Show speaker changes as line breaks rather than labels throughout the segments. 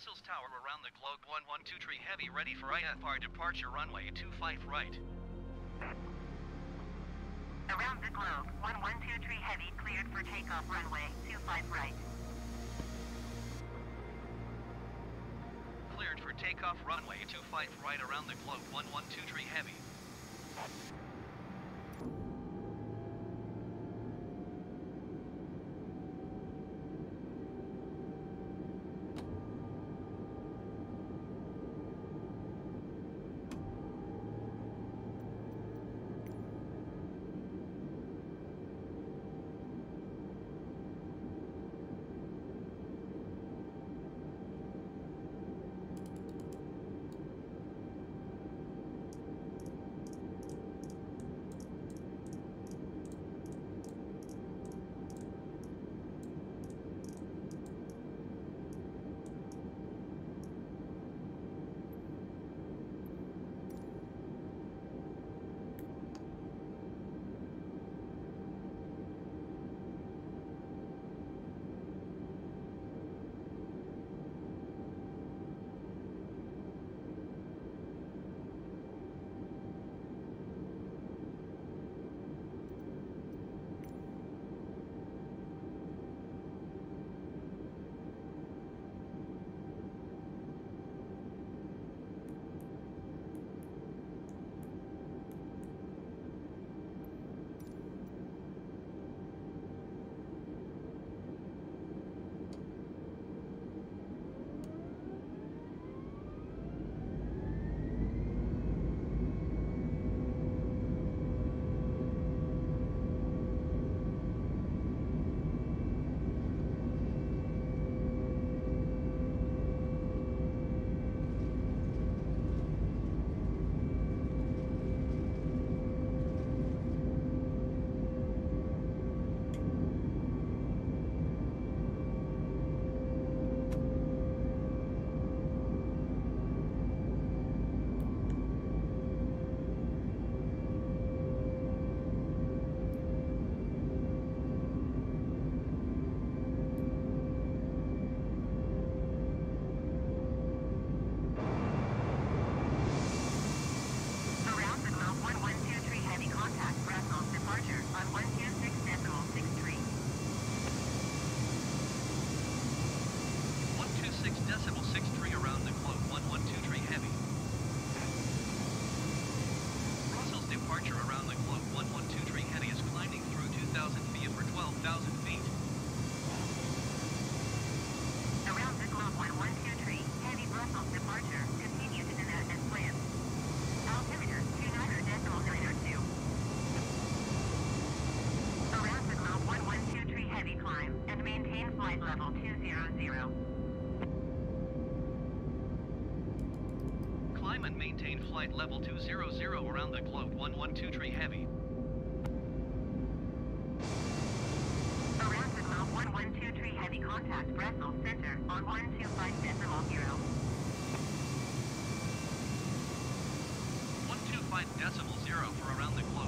Brussels Tower around the globe 112 tree heavy ready for IFR departure runway 25 right.
Around the globe, 112 tree heavy cleared for takeoff runway 25 right.
Cleared for takeoff runway 25 right around the globe 112 tree heavy.
Maintain flight level 200
around the globe 112 tree heavy.
Around the globe, 112 tree heavy contact Brussels center on 125.0. decimal zero.
125 decimal 0 for around the globe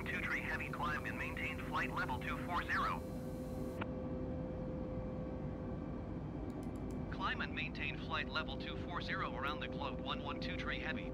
112 tree heavy
climb and maintain flight level 240. Climb and maintain flight level 240 around the globe 112 tree heavy.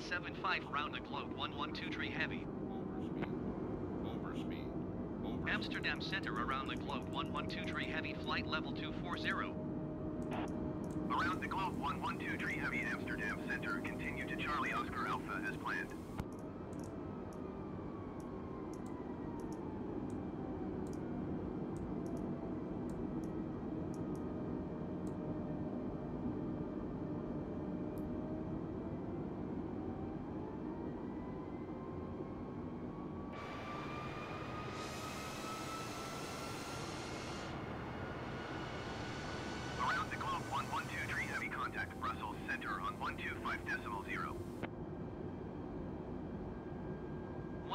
175 around the globe 112 tree heavy.
overspeed, overspeed, overspeed,
Amsterdam Center around the globe 112 tree heavy flight level 240. Around the globe 112 tree heavy Amsterdam Center continue to Charlie Oscar Alpha as planned. Around the globe 112 tree heavy contact Brussels Center on 125 decimal zero.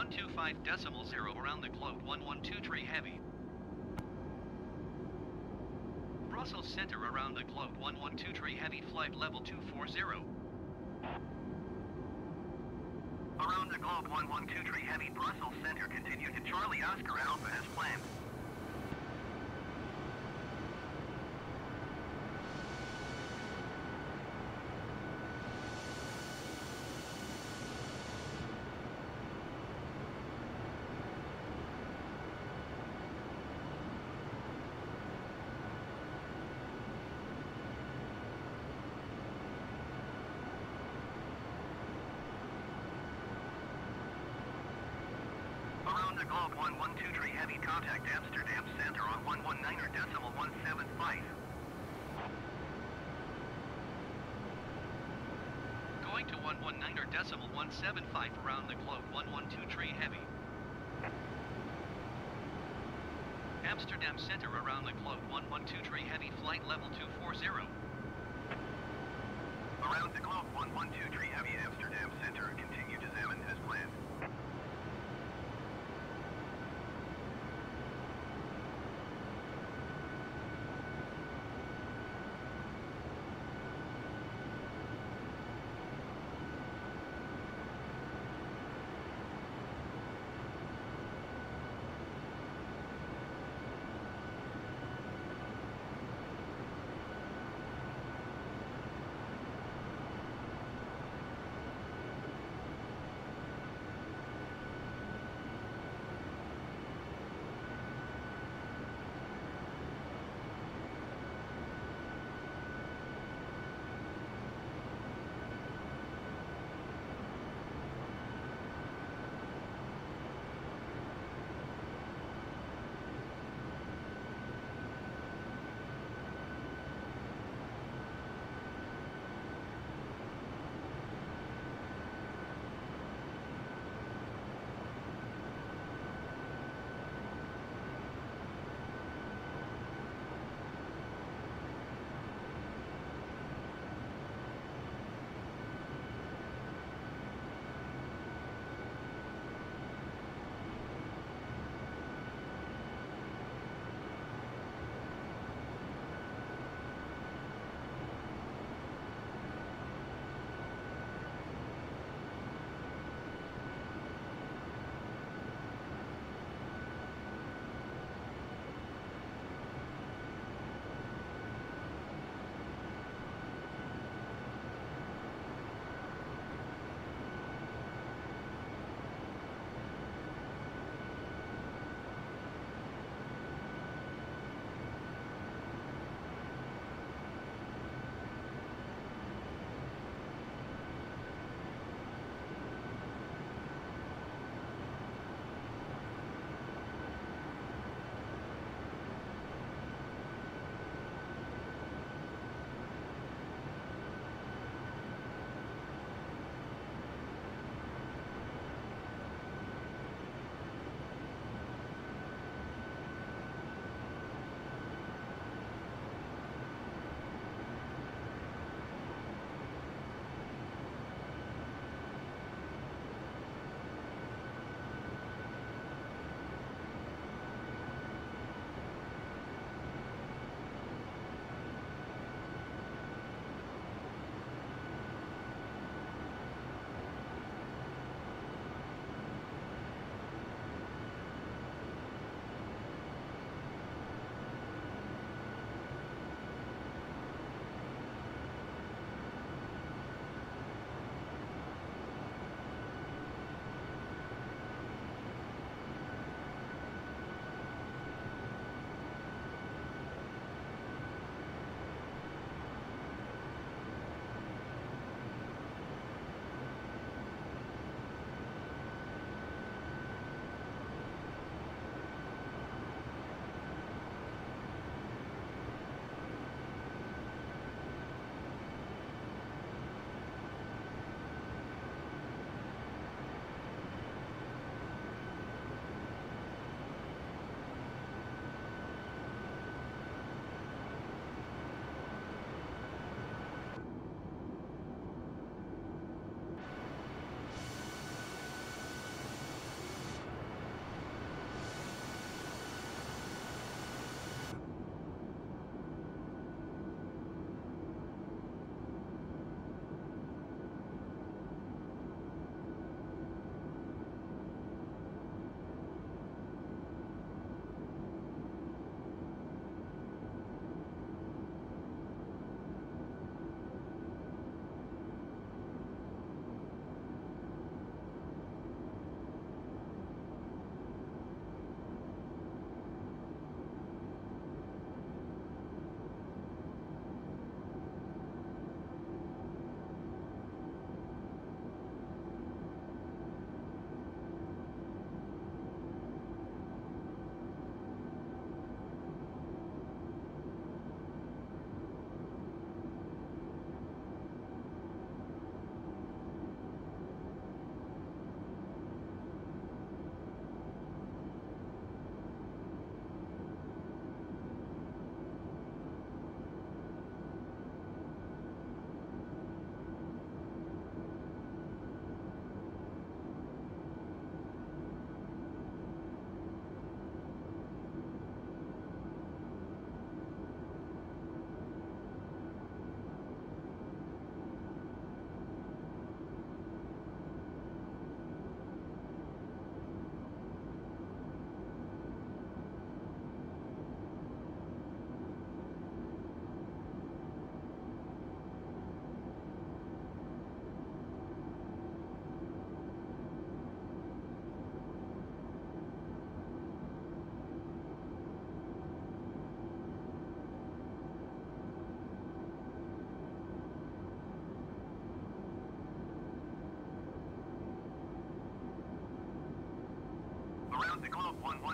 125 decimal zero around the globe 112 tree heavy. Brussels Center around the globe 112 tree heavy flight level 240. Around the globe 112 tree heavy Brussels Center continue to Charlie Oscar Alpha as planned. The globe 112 tree heavy contact Amsterdam Center on 119 or decimal 175. Going to 119 or decimal 175 around the globe 112 tree heavy. Amsterdam Center around the globe 112 tree heavy flight level 240. Around the globe 112 tree heavy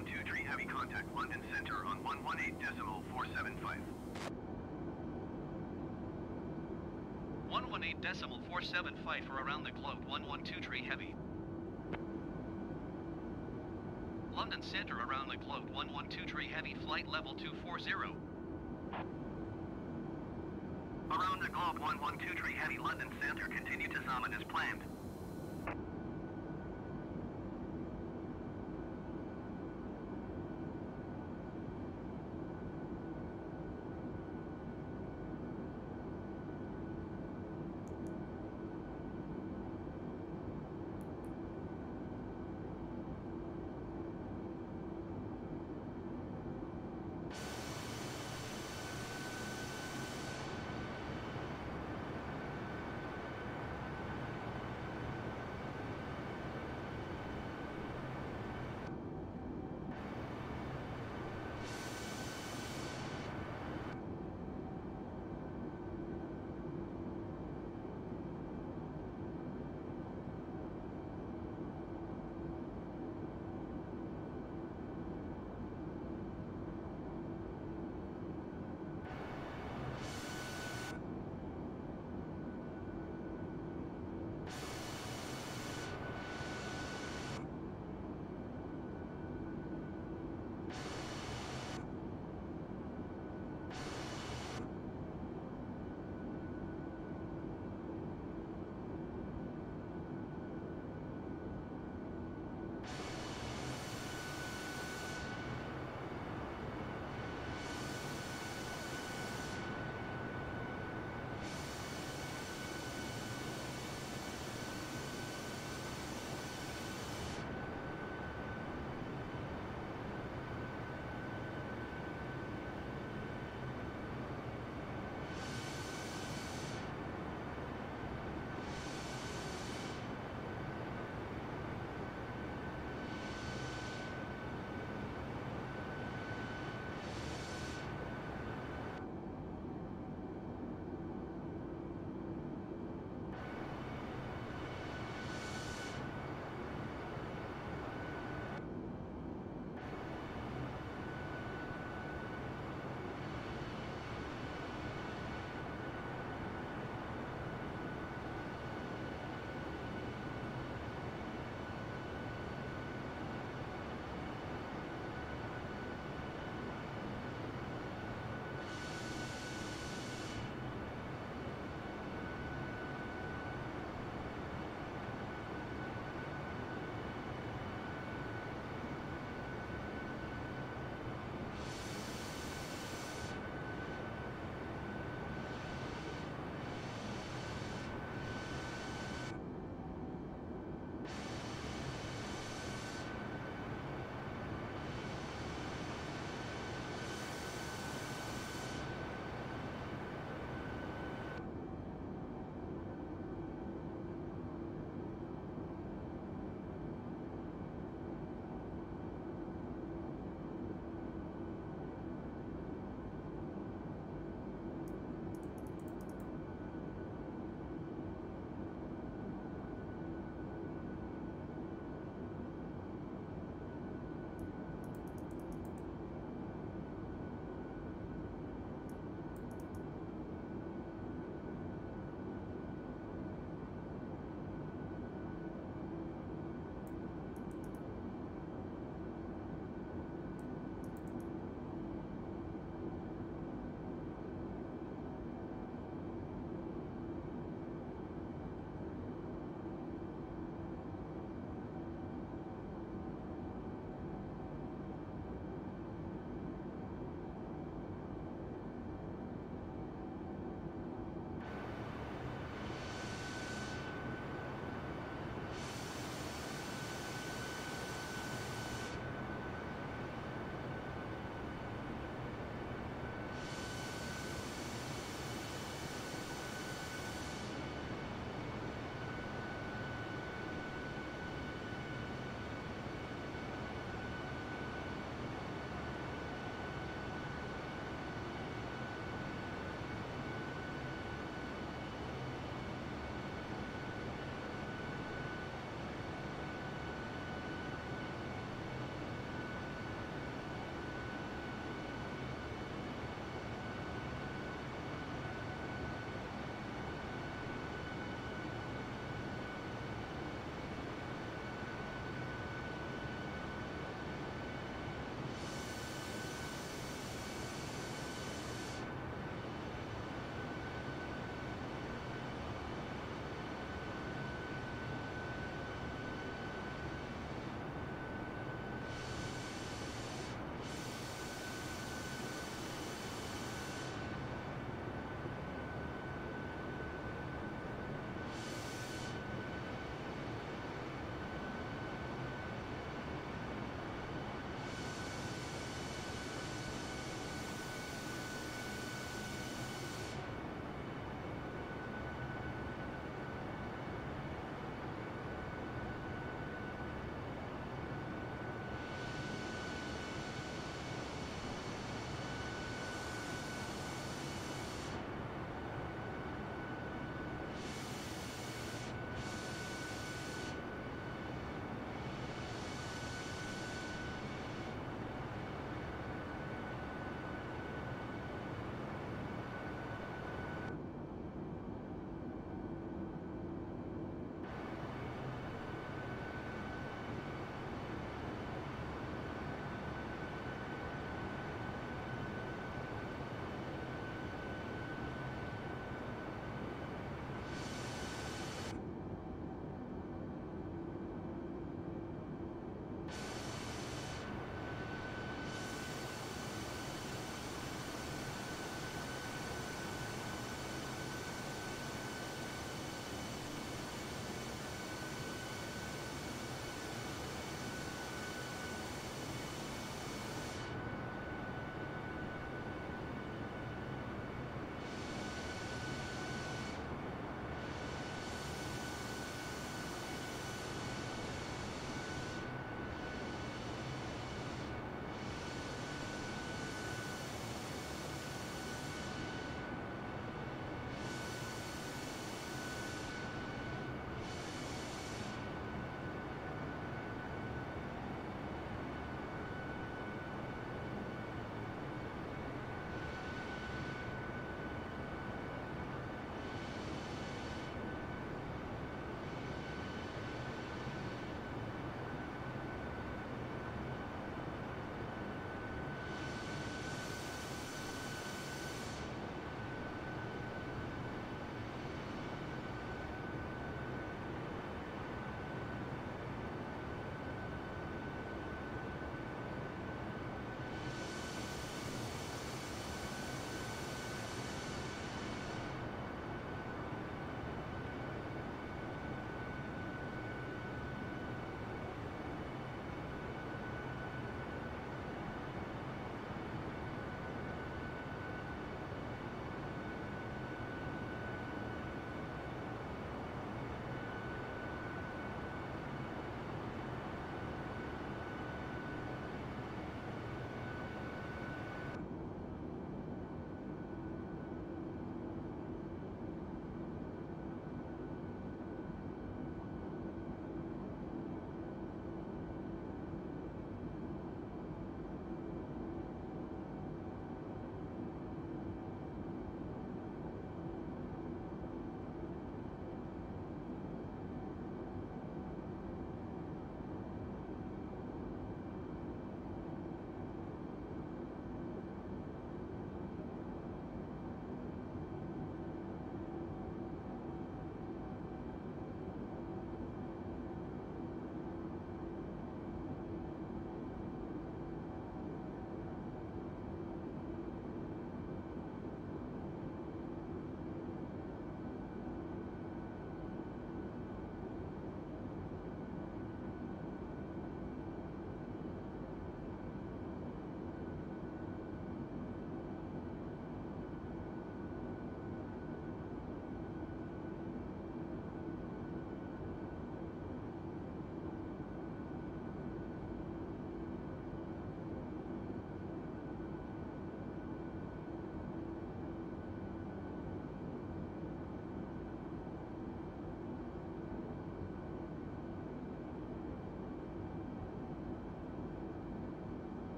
112 heavy contact London Center on 118 decimal 475.
118 decimal 475 for around the globe. 1123 heavy. London Center around the globe. 1123 heavy. Flight level 240.
Around the globe 1123 heavy London Center continue to summon as planned.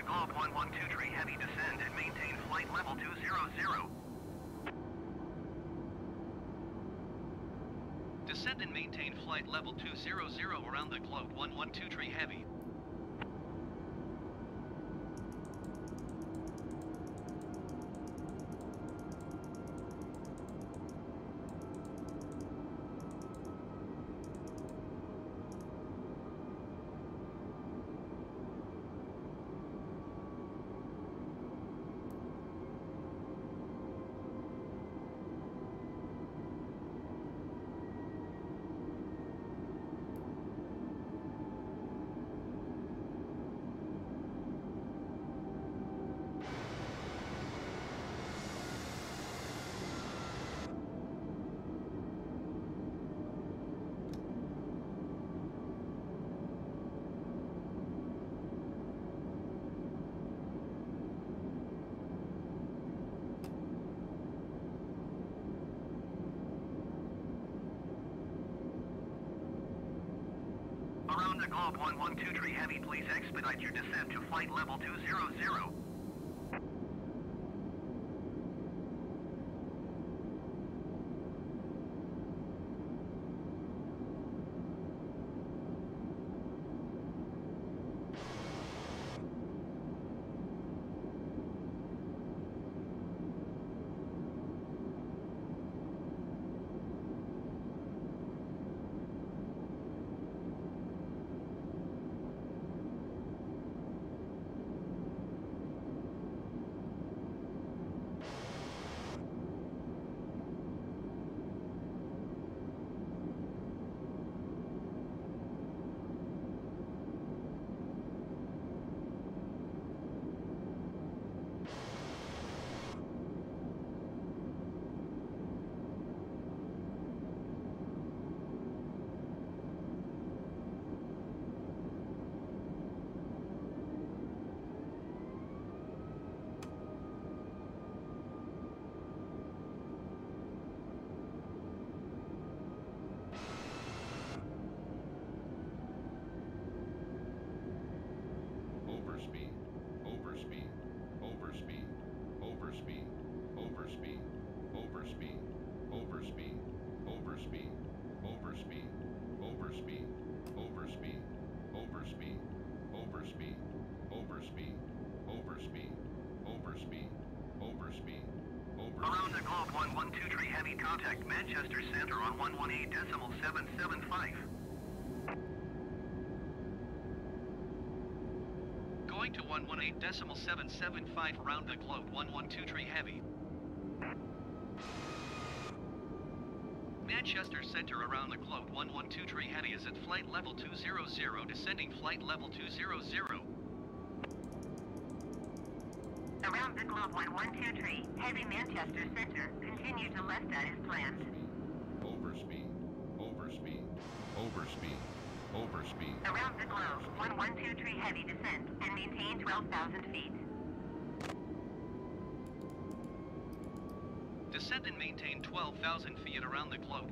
The globe 112 tree heavy descend and maintain flight level 200.
Descend and maintain flight level 200 around the globe 112 tree heavy.
Around the globe 112 heavy, please expedite your descent to flight level 200.
8.775
round the globe
One one two three. heavy. Manchester Center around the globe One one two three. heavy is at flight level 200 descending flight level 200.
Around the globe One one two three. heavy Manchester Center continue to left as planned.
Overspeed, overspeed, overspeed. Overspeed.
Around the globe, 112 tree heavy descent and maintain 12,000 feet.
Descend and maintain 12,000 feet around the globe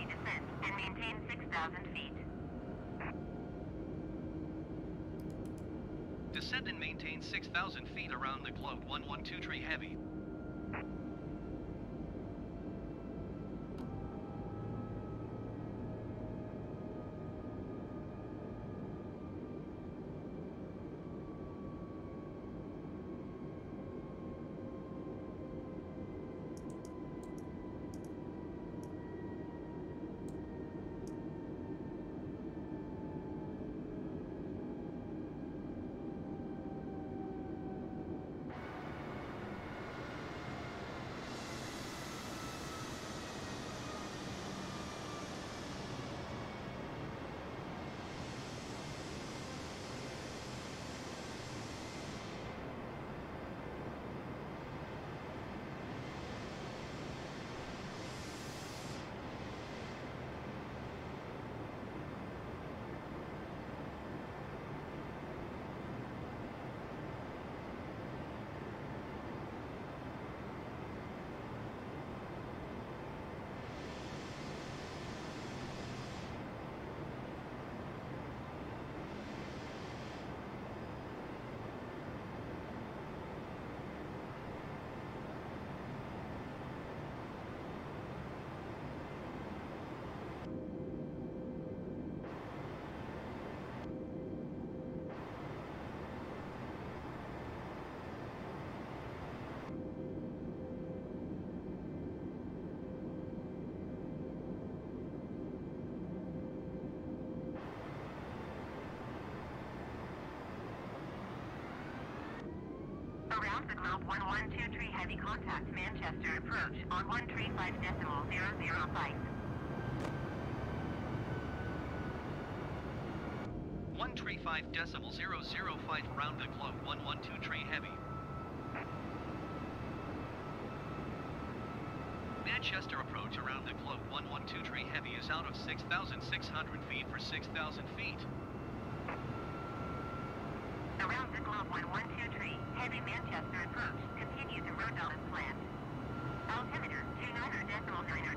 30% and maintain
6,000 feet.
Descend and maintain 6,000 feet around the globe 112 tree heavy.
1123 heavy contact Manchester approach on 135 decimal 005.
135 decimal 005 around the globe 112 tree heavy. Manchester approach around the globe 112 tree heavy is out of 6,600 feet for 6,000 feet.
Around the globe 1123 heavy Manchester approach continue to road as planned. Altimeter 29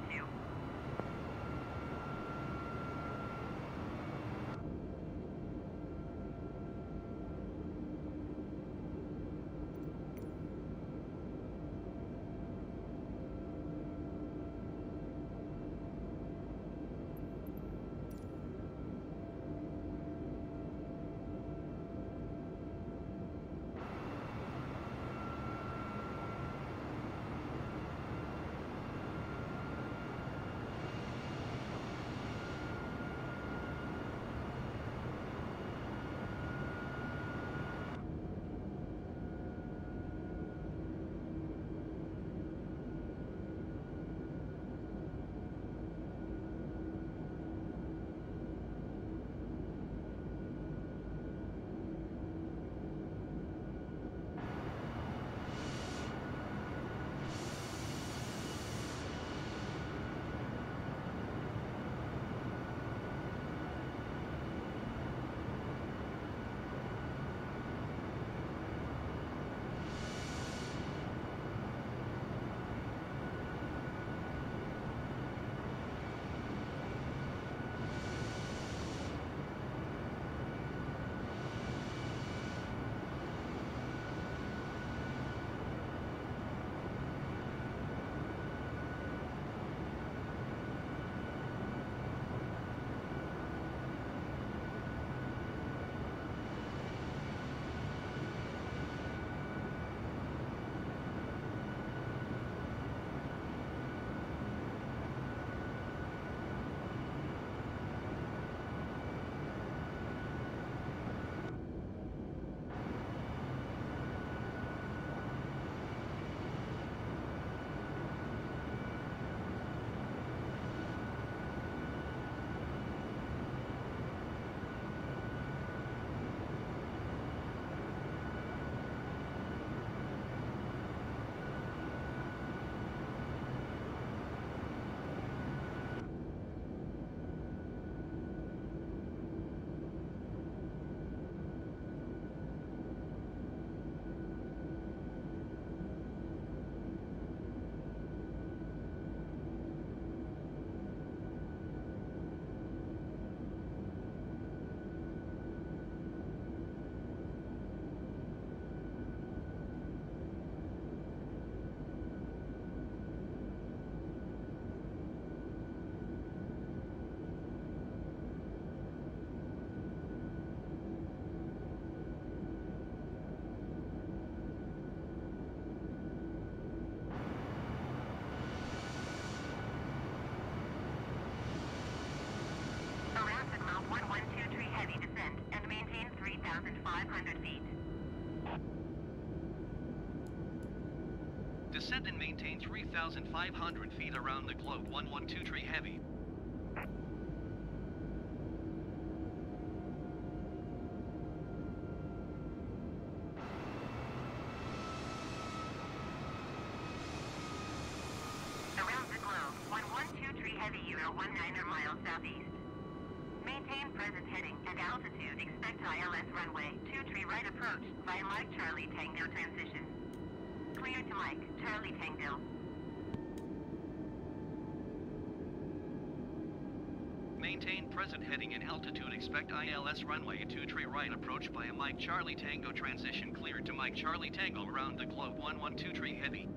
decimal 902.
Descend and maintain 3,500 feet around the globe 112 tree heavy.
Around the globe, 112 tree heavy Euro 19er miles southeast. Maintain present heading and altitude. Expect ILS runway 2 tree right approach via Mike Charlie Tango transition. Clear to Mike, Charlie Tango.
Maintain present heading and altitude. Expect ILS runway 2 tree right approach via Mike Charlie Tango transition cleared to Mike Charlie Tango around the globe 112 tree heavy.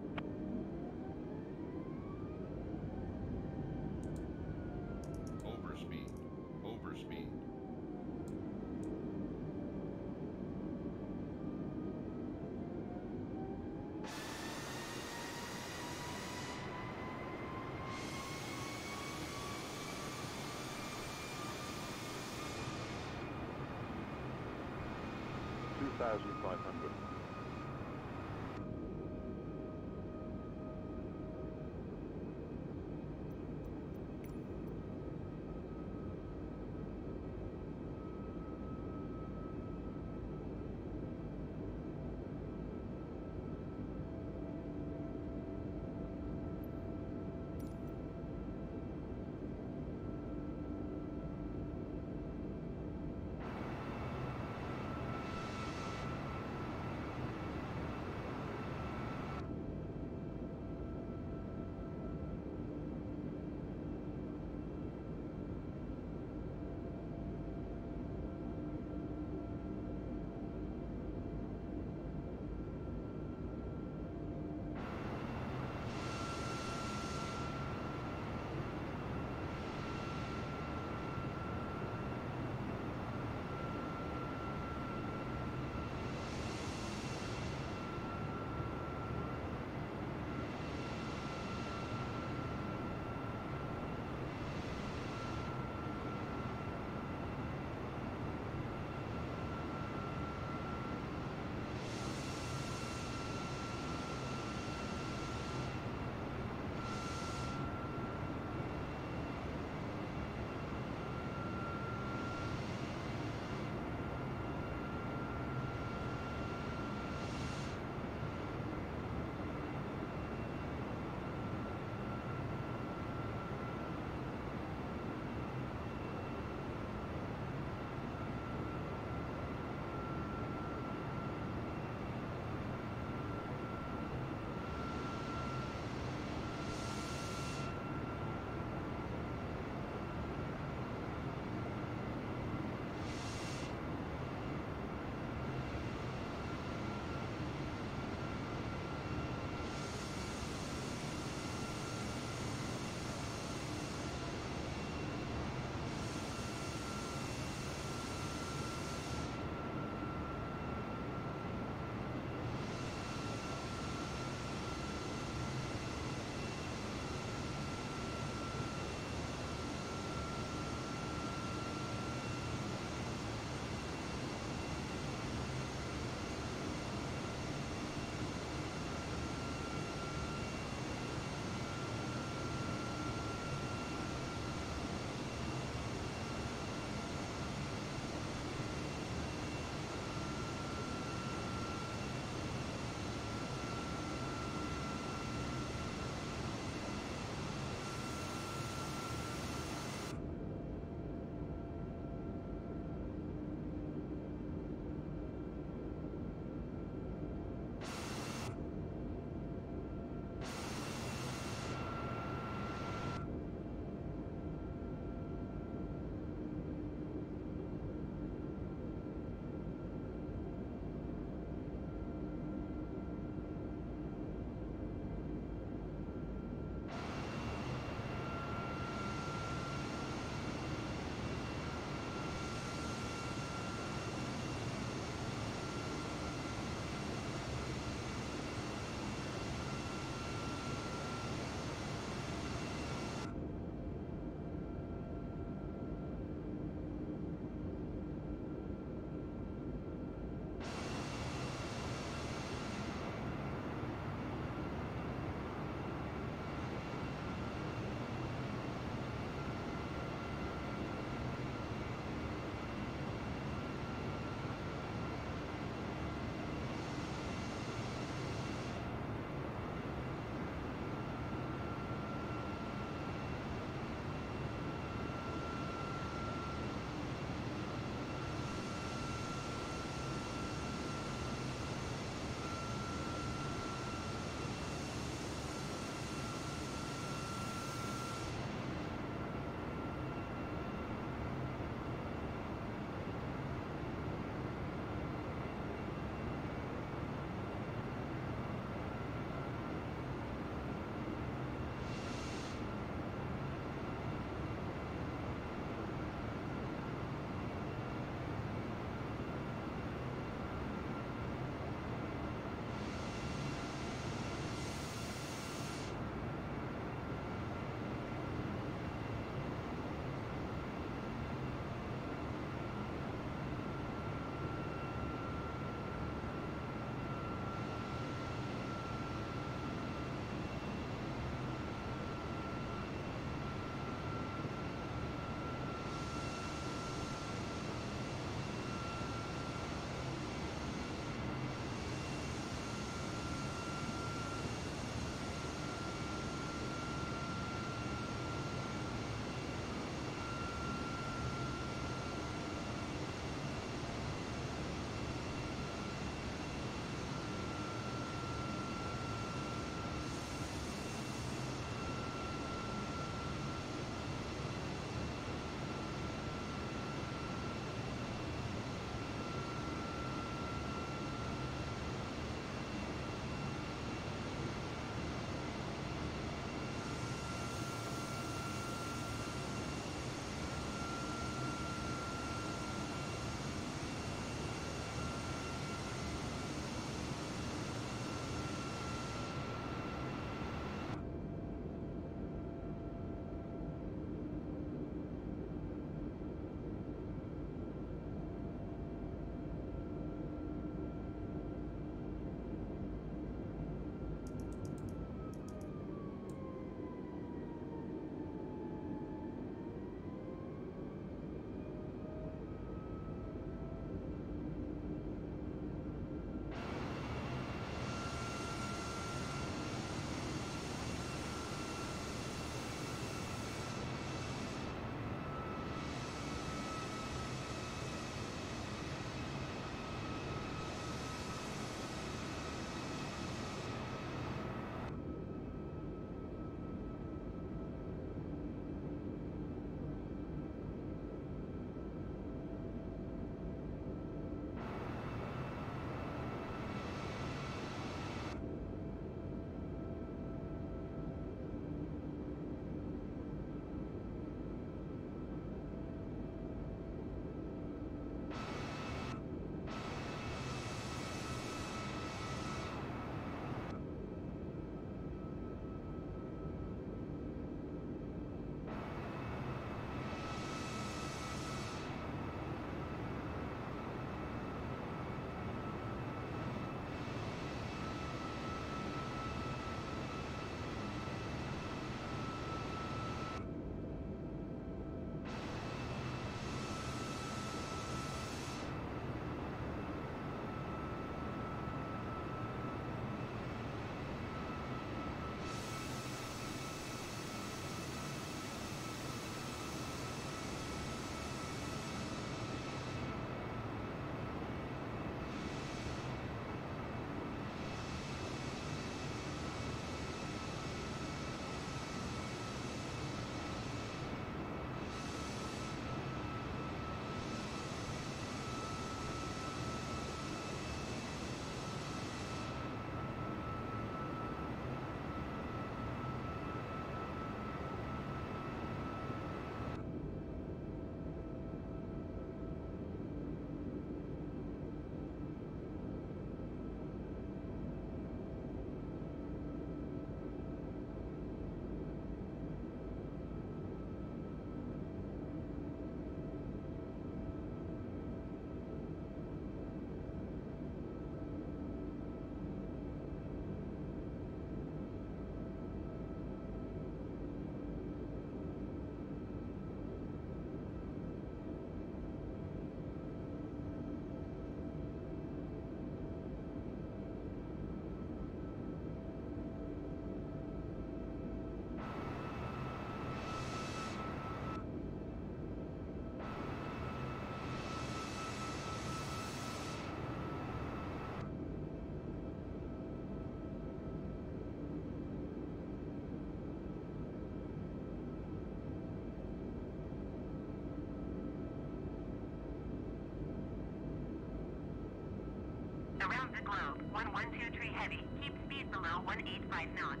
185 knots.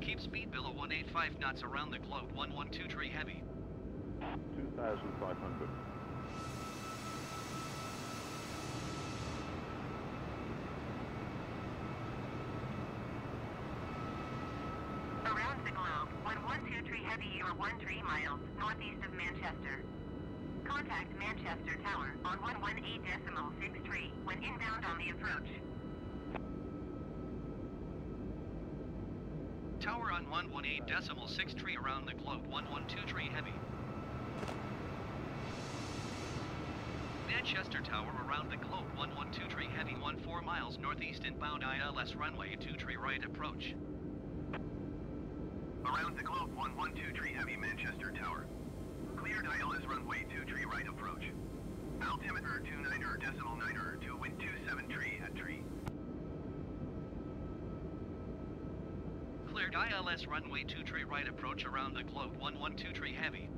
Keep speed below 185 knots around the globe. 1123 heavy.
2,500.
Around the globe, 1123 heavy, or are 13 miles northeast of Manchester. Contact Manchester Tower on 118.63 when inbound on the approach.
Tower on 118.6 tree around the globe. 1123 heavy. Manchester Tower around the globe. 112 tree heavy. 14 miles northeast inbound ILS runway 2 tree right approach.
Around the globe, 1123 heavy Manchester Tower. Cleared ILS runway 2 tree right approach. Altimeter 29er decimal 9er to wind 27 tree at tree.
Cleared ILS runway 2 tree right approach around the globe. 112 tree heavy.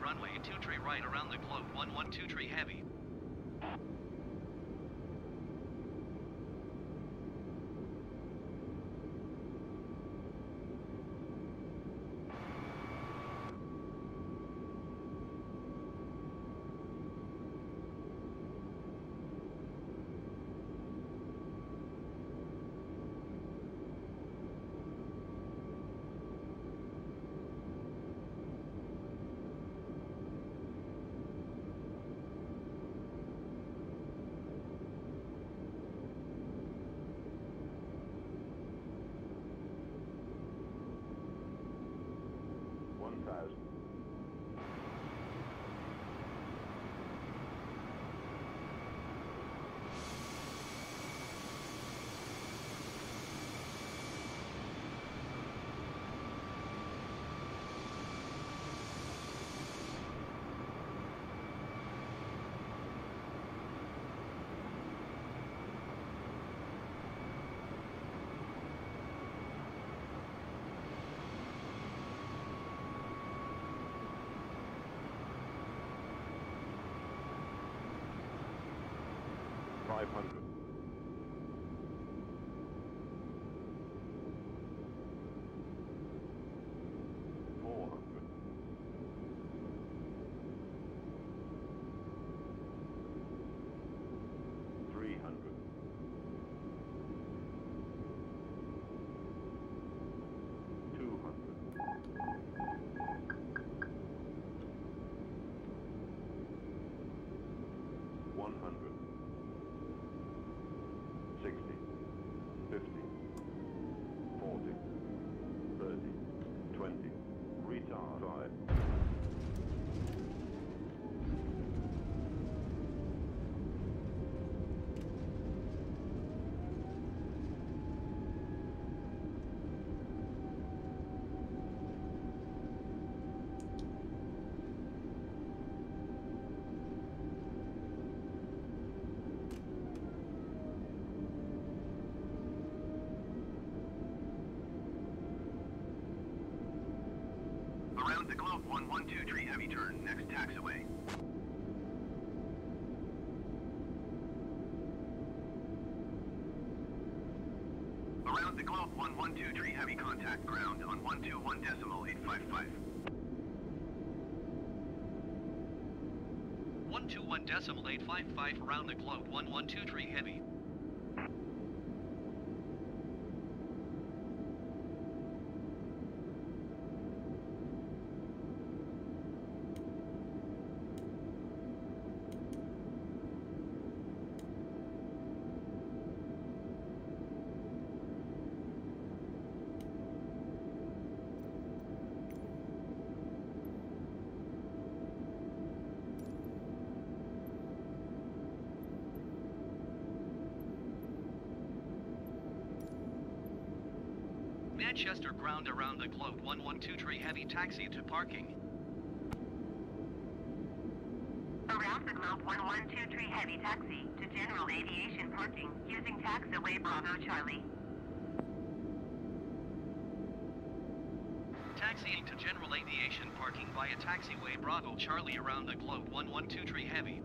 Runway 2 tree right around the globe 112 tree heavy.
500. 112 tree heavy turn, next taxiway. Around the globe 112 tree heavy contact ground on 121 decimal 855.
121 decimal 855 around the globe 112 tree heavy. Manchester ground around the globe 112 tree heavy taxi to parking.
Around the globe 112 tree heavy taxi to general aviation parking using taxiway Bravo Charlie.
Taxiing to general aviation parking via taxiway Bravo Charlie around the globe 112 tree heavy.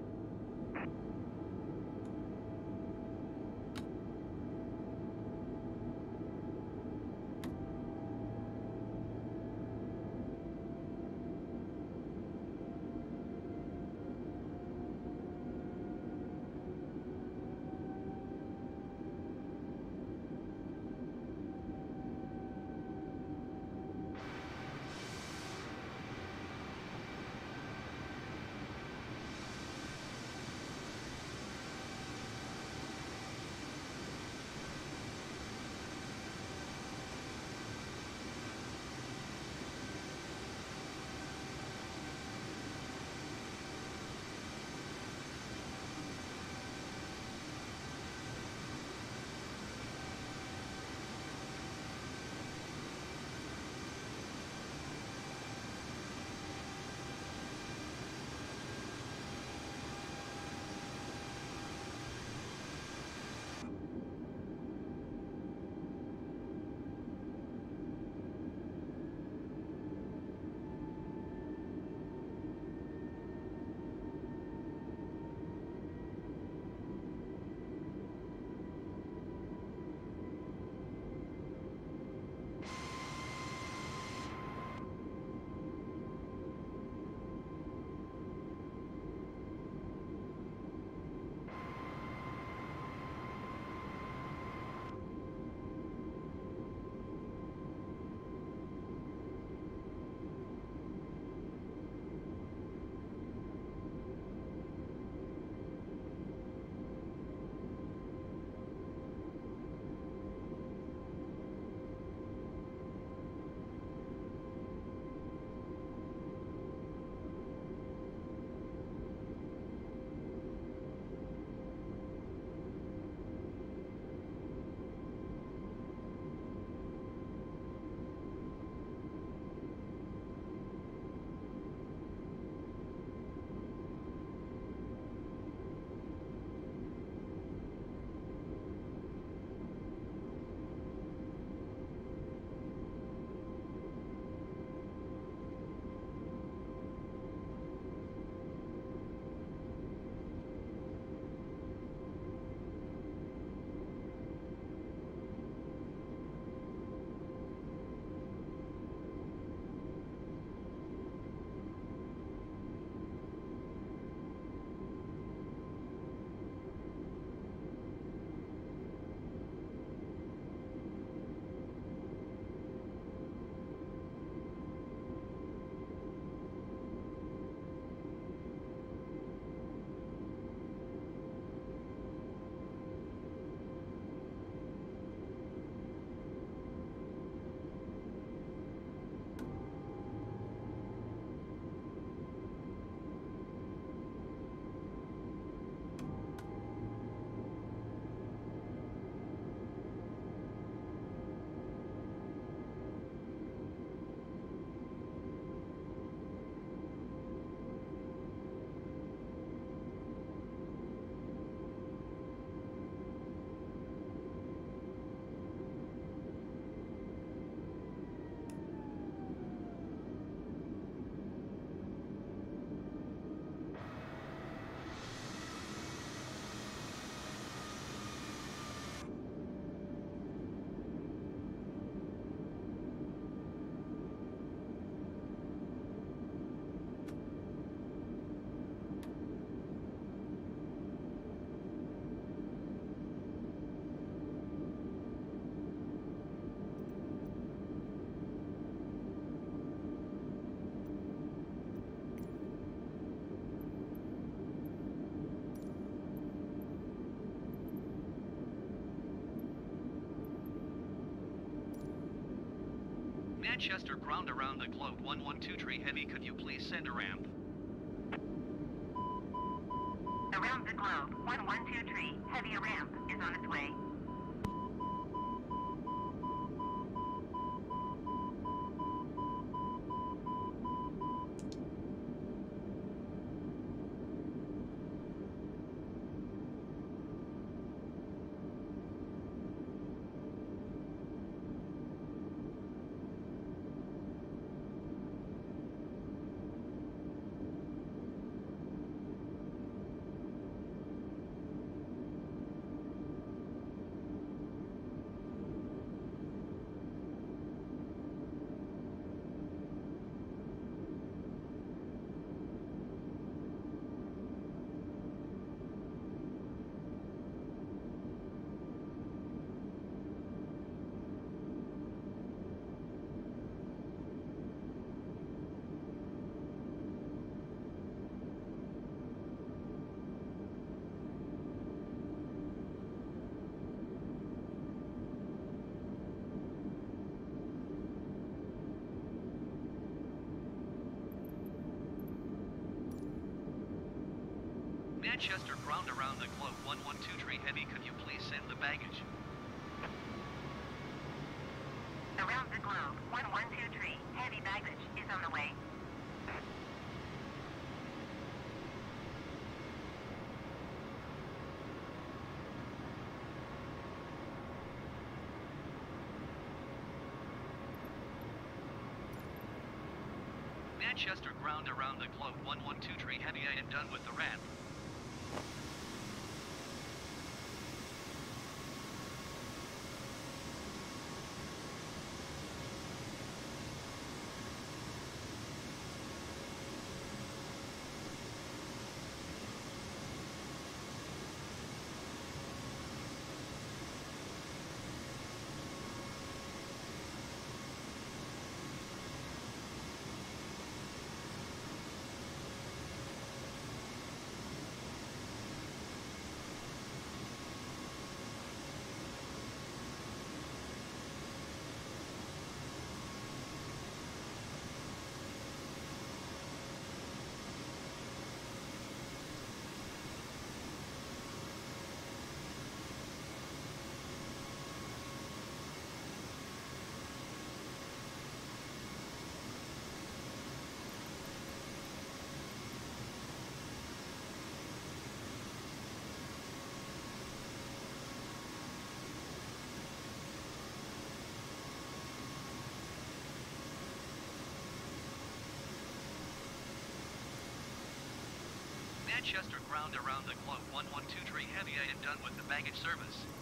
Manchester ground around the globe 112 tree heavy could you please send a ramp?
Around the globe, 112 tree, heavy ramp is on its way.
Manchester ground around the globe 112 tree heavy could you please send the baggage?
Around the globe, 112 tree, heavy baggage is on the way.
Manchester ground around the globe 112 tree heavy I am done with the ramp. Manchester ground around the globe 112 tree heavy I am done with the baggage service.